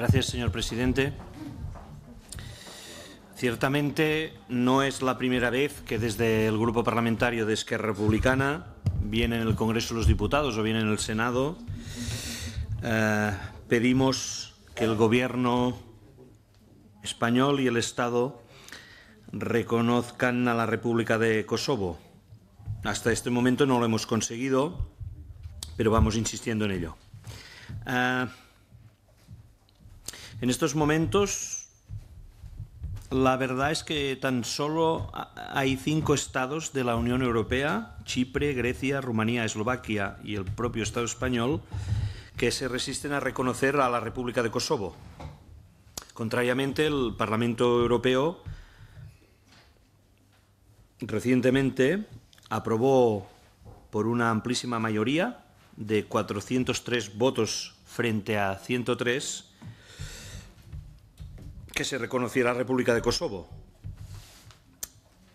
Gracias, señor presidente. Ciertamente no es la primera vez que desde el Grupo Parlamentario de Esquerra Republicana, bien en el Congreso de los Diputados o bien en el Senado, eh, pedimos que el Gobierno español y el Estado reconozcan a la República de Kosovo. Hasta este momento no lo hemos conseguido, pero vamos insistiendo en ello. Eh, en estos momentos, la verdad es que tan solo hay cinco estados de la Unión Europea, Chipre, Grecia, Rumanía, Eslovaquia y el propio Estado español, que se resisten a reconocer a la República de Kosovo. Contrariamente, el Parlamento Europeo recientemente aprobó por una amplísima mayoría de 403 votos frente a 103 que se reconociera la República de Kosovo.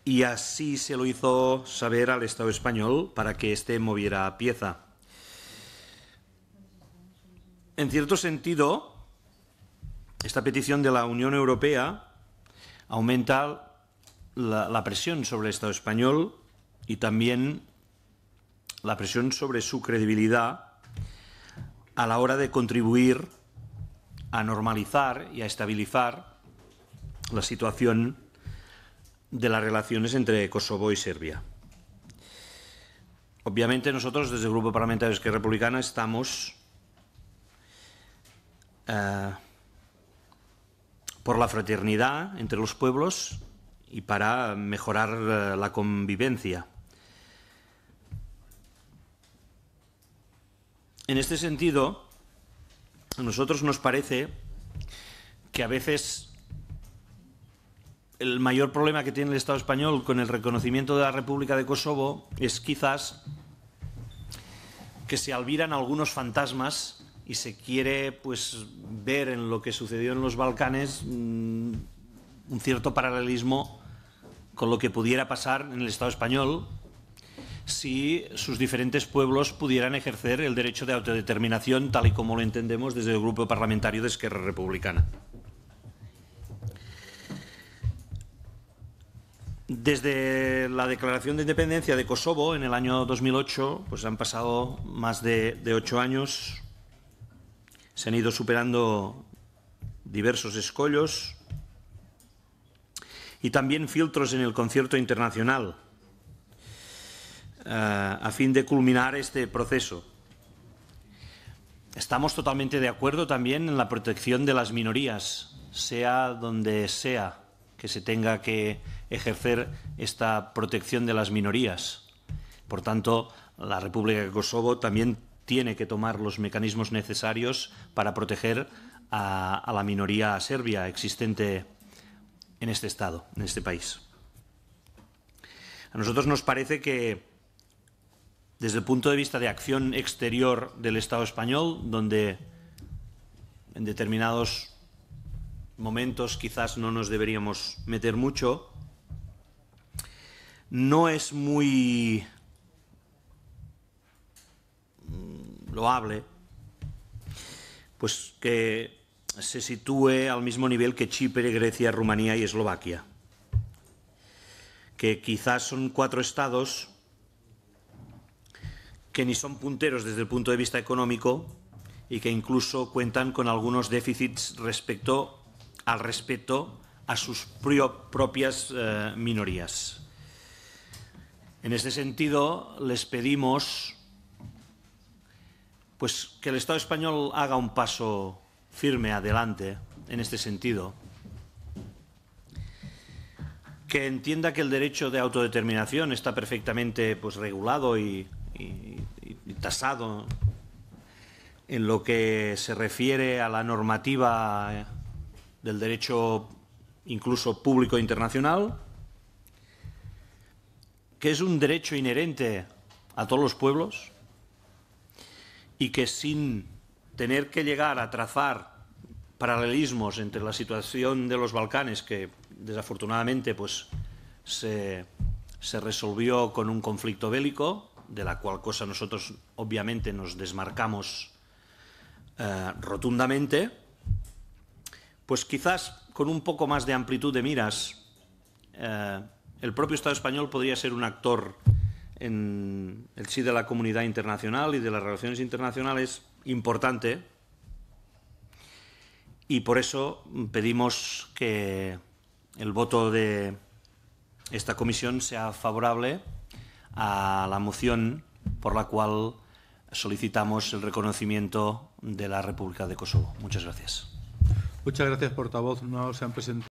Y así se lo hizo saber al Estado español para que éste moviera pieza. En cierto sentido, esta petición de la Unión Europea aumenta la, la, presión sobre el Estado español y también la presión sobre su credibilidad a la hora de contribuir a normalizar y a estabilizar la situación de las relaciones entre Kosovo y Serbia. Obviamente nosotros desde el Grupo Parlamentario de Esquerra Republicana estamos eh, por la fraternidad entre los pueblos y para mejorar eh, la convivencia. En este sentido, a nosotros nos parece que a veces el mayor problema que tiene el Estado español con el reconocimiento de la República de Kosovo es quizás que se albiran algunos fantasmas y se quiere pues ver en lo que sucedió en los Balcanes mmm, un cierto paralelismo con lo que pudiera pasar en el Estado español si sus diferentes pueblos pudieran ejercer el derecho de autodeterminación tal y como lo entendemos desde el grupo parlamentario de Esquerra Republicana. Desde la declaración de independencia de Kosovo en el año 2008, pues han pasado más de, ocho años, se han ido superando diversos escollos y también filtros en el concierto internacional uh, a fin de culminar este proceso. Estamos totalmente de acuerdo también en la protección de las minorías, sea donde sea que se tenga que ejercer esta protección de las minorías. Por tanto, la República de Kosovo también tiene que tomar los mecanismos necesarios para proteger a, a la minoría serbia existente en este Estado, en este país. A nosotros nos parece que desde el punto de vista de acción exterior del Estado español, donde en determinados momentos quizás no nos deberíamos meter mucho, no es muy loable pues que se sitúe al mismo nivel que Chipre, Grecia, Rumanía y Eslovaquia, que quizás son cuatro estados que ni son punteros desde el punto de vista económico y que incluso cuentan con algunos déficits respecto al respeto a sus propias eh, minorías. En este sentido, les pedimos pues, que el Estado español haga un paso firme adelante en este sentido, que entienda que el derecho de autodeterminación está perfectamente pues, regulado y, y, y tasado en lo que se refiere a la normativa del derecho incluso público internacional, que es un derecho inherente a todos los pueblos y que sin tener que llegar a trazar paralelismos entre la situación de los Balcanes, que desafortunadamente pues, se, resolvió con un conflicto bélico, de la cual cosa nosotros obviamente nos desmarcamos eh, rotundamente, pues quizás con un poco más de amplitud de miras, eh, el propio Estado español podría ser un actor en el sí de la comunidad internacional y de las relaciones internacionales importante. Y por eso pedimos que el voto de esta comisión sea favorable a la moción por la cual solicitamos el reconocimiento de la República de Kosovo. Muchas gracias. Muchas gracias, portavoz. No se han presentado.